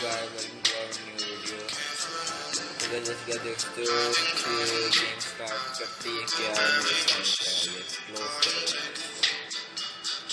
guys letting me do a new video. So guys, let's get to GameStar 30 KR Let's close the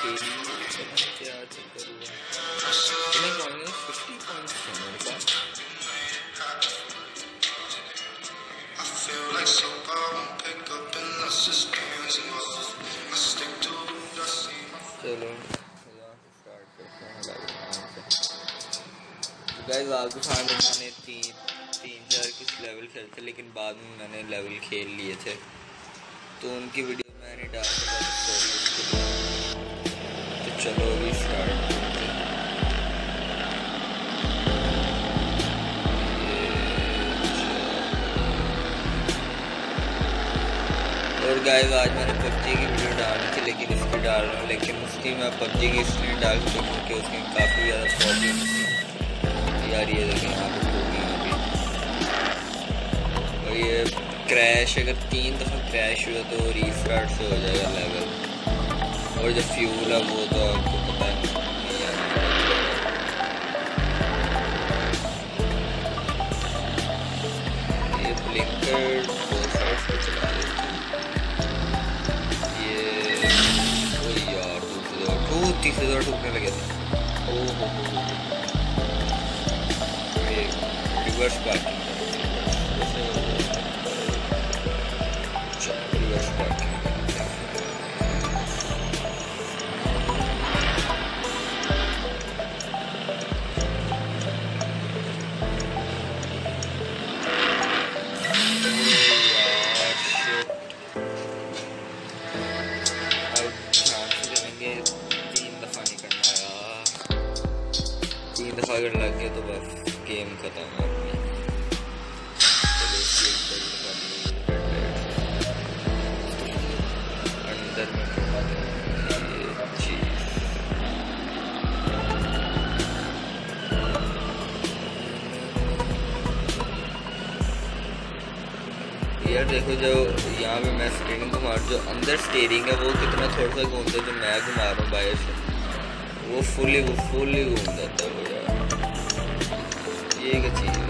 میں نے تین تین چار کچھ لیول کھیلے تھے لیکن بعد میں میں نے لیول کھیل لیے تھے تو ان کی ویڈیو اور گائے آج میں نے پب جی کی ویڈیو ڈالنی تھی، لیکن اس کی ڈال رہا ہوں لیکن اس کی میں پب جی کی اس لیے ڈال رہا ہوں کہ اس میں کافی زیادہ پرابلم تھی۔ یار یہ دیکھیں یہاں پہ ہو گئی اور یہ کریش اگر تین دفعہ کریش ہوا تو ریسٹارٹ سے ہو جائے گا لیول اور جب فیول اب وہ تو آپ کو پتہ ہے۔ یہ بلنکر بہت سارے چلا تیس ہزار ٹوٹنے لگے تھے ریورس پارکنگ ریورس پارکنگ گئے تو بس گیم ختم ہو گئی۔ میں یار دیکھو جو یہاں پہ میں اسٹیئرنگ گھما جو اندر اسٹیئرنگ ہے، وہ کتنا تھوڑا سا گھومتا ہے جو میں گھما رہا ہوں باہر سے وہ فلی فلی گھوم جاتا ہے 一个姐姐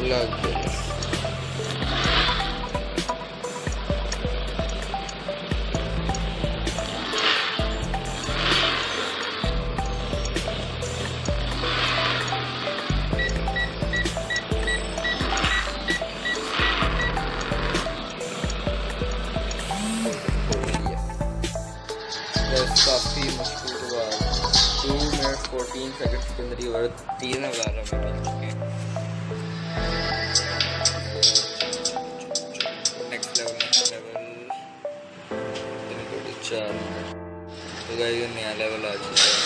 Lagdala. کافی مشہور بات ٹو منٹ فورٹین سیکنڈ کے اندر ہی اور تین ہزار روپئے مل چکے ہیں گئی نیا لیول آ چکا ہے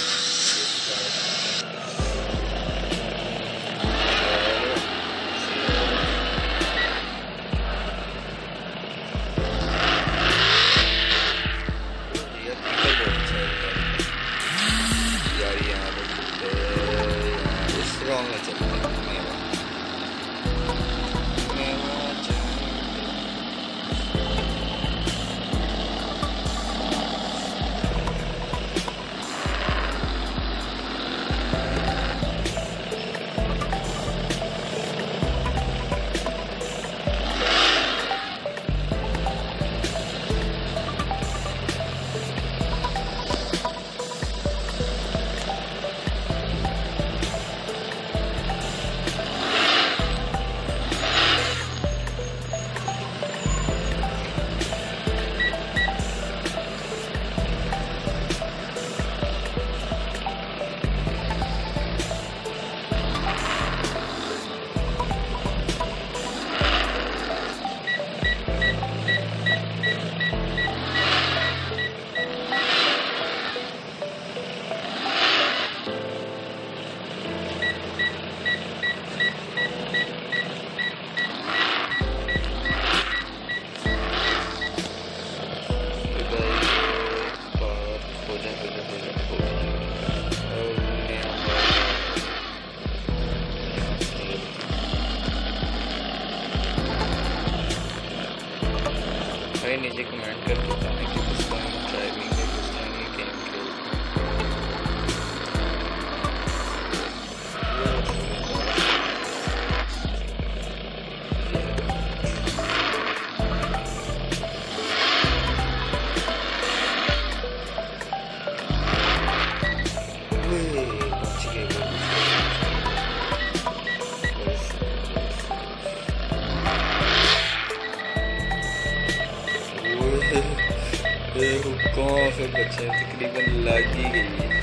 کہاں سے بچے تقریباً لگ ہی گئی ہے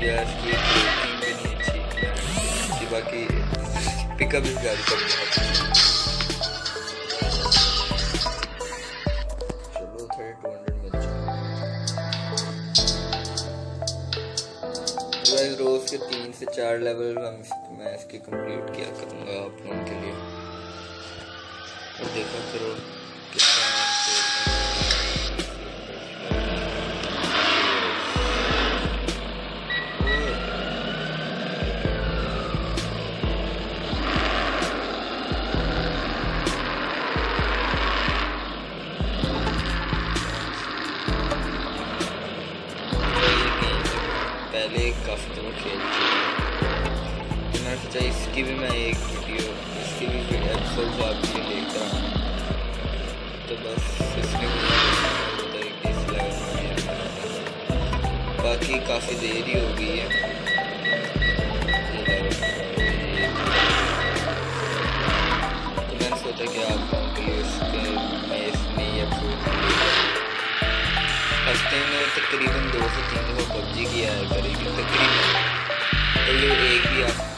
گیس کی ریٹنگ بھی نہیں اچھی۔ باقی پک اپ اس گاڑی کا بہت روز کے تین سے چار لیول میں اس کی کمپلیٹ کیا کروں گا آپ لوگوں کے لیے۔ اور دیکھا کرو۔ کس پہلے کافی دنوں کھیل چکا میں نے سوچا اس کی بھی میں ایک ویڈیو اس کی بس اس نے ہوتا ہے کہ باقی کافی دیر ہی ہو گئی ہے۔ تو میں نے سوچا کہ آپ لوگوں کے اس کے میں اس نئی ایپیسوڈ ہفتے میں تقریباً دو سے تین دفعہ پب جی کی آیا کرے گی، تقریباً۔ پہلے ایک بھی آپ